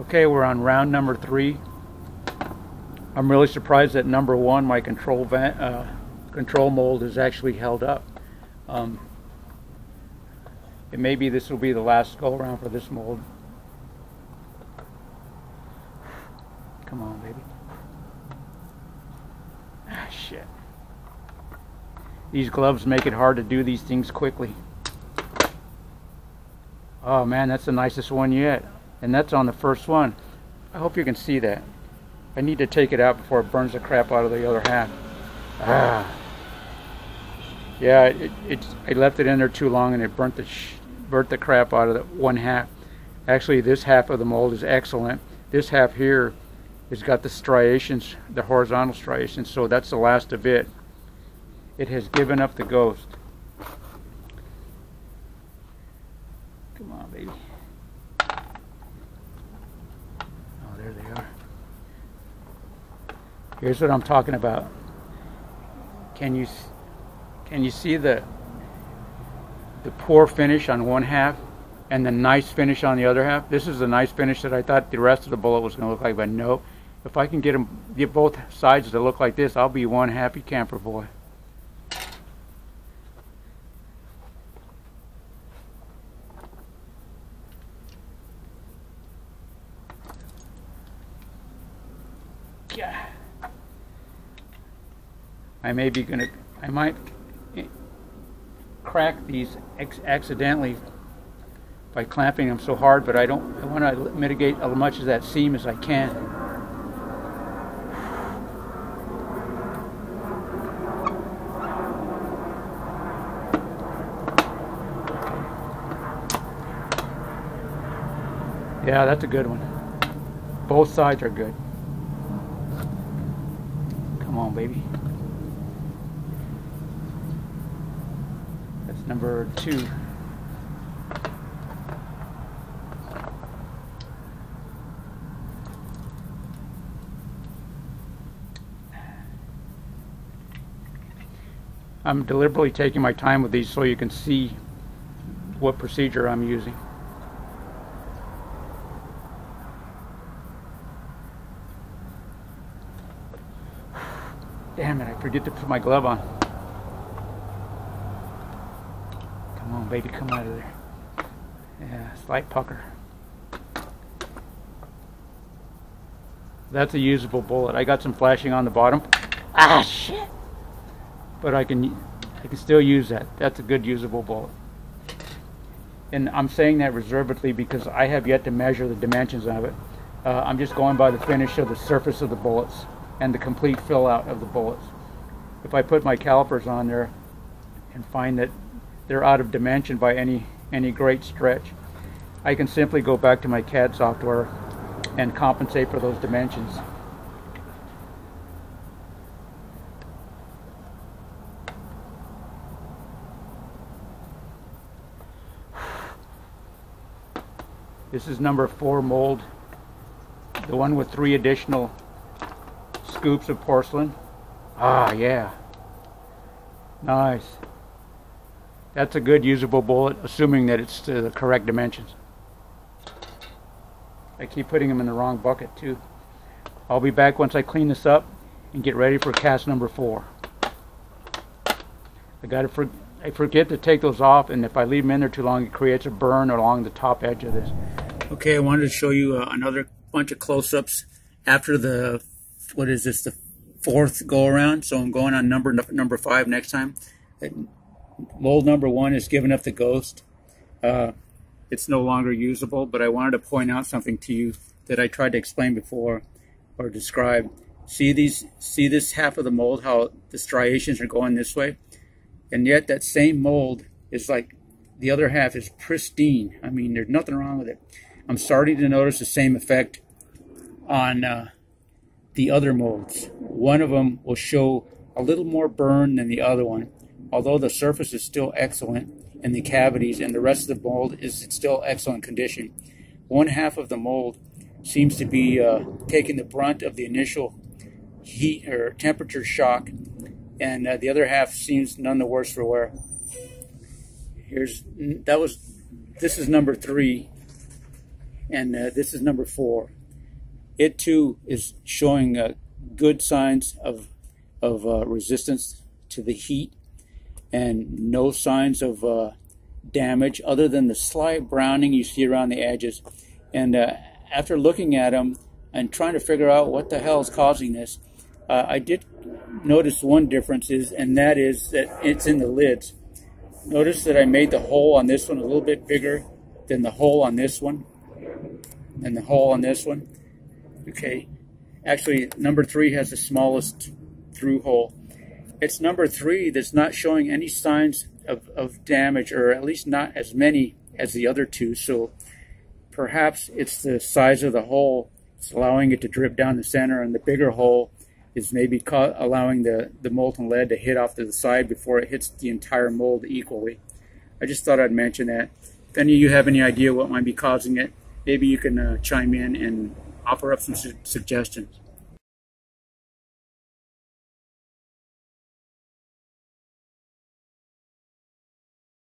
Okay, we're on round number three. I'm really surprised that number one, my control van, uh, control mold is actually held up. Um, it may be this will be the last go around for this mold. Come on, baby. Ah, shit. These gloves make it hard to do these things quickly. Oh man, that's the nicest one yet. And that's on the first one. I hope you can see that. I need to take it out before it burns the crap out of the other half. Ah. Yeah, it, it, I left it in there too long and it burnt the burnt the crap out of the one half. Actually, this half of the mold is excellent. This half here has got the striations, the horizontal striations, so that's the last of it. It has given up the ghost. Come on, baby. Oh, there they are. Here's what I'm talking about. Can you can you see the the poor finish on one half and the nice finish on the other half? This is the nice finish that I thought the rest of the bullet was going to look like, but no. If I can get them, get both sides to look like this, I'll be one happy camper boy. Yeah. I may be gonna, I might crack these accidentally by clamping them so hard, but I don't, I want to mitigate as much of that seam as I can. Yeah, that's a good one. Both sides are good. Come on, baby. That's number two. I'm deliberately taking my time with these so you can see what procedure I'm using. Damn it, I forget to put my glove on. Come on, baby, come out of there. Yeah, slight pucker. That's a usable bullet. I got some flashing on the bottom. Ah, shit! But I can, I can still use that. That's a good usable bullet. And I'm saying that reservedly because I have yet to measure the dimensions of it. Uh, I'm just going by the finish of the surface of the bullets and the complete fill out of the bullets. If I put my calipers on there and find that they're out of dimension by any any great stretch, I can simply go back to my CAD software and compensate for those dimensions. This is number four mold, the one with three additional scoops of porcelain. Ah, yeah. Nice. That's a good usable bullet, assuming that it's to the correct dimensions. I keep putting them in the wrong bucket too. I'll be back once I clean this up and get ready for cast number four. I got to for, I forget to take those off, and if I leave them in there too long, it creates a burn along the top edge of this. Okay, I wanted to show you uh, another bunch of close-ups after the what is this the fourth go around so I'm going on number number five next time. Mold number one is giving up the ghost. Uh, it's no longer usable but I wanted to point out something to you that I tried to explain before or describe. See these see this half of the mold how the striations are going this way? And yet that same mold is like the other half is pristine. I mean there's nothing wrong with it. I'm starting to notice the same effect on uh, the other molds. One of them will show a little more burn than the other one, although the surface is still excellent in the cavities and the rest of the mold is still excellent condition. One half of the mold seems to be uh, taking the brunt of the initial heat or temperature shock, and uh, the other half seems none the worse for wear. Here's that was this is number three, and uh, this is number four. It too is showing uh, good signs of of uh, resistance to the heat, and no signs of uh, damage other than the slight browning you see around the edges. And uh, after looking at them and trying to figure out what the hell is causing this, uh, I did notice one difference is, and that is that it's in the lids. Notice that I made the hole on this one a little bit bigger than the hole on this one, and the hole on this one. Okay, actually number three has the smallest through hole. It's number three that's not showing any signs of, of damage, or at least not as many as the other two. So perhaps it's the size of the hole. It's allowing it to drip down the center, and the bigger hole is maybe allowing the, the molten lead to hit off to the side before it hits the entire mold equally. I just thought I'd mention that. If any of you have any idea what might be causing it, maybe you can uh, chime in and offer up some su suggestions.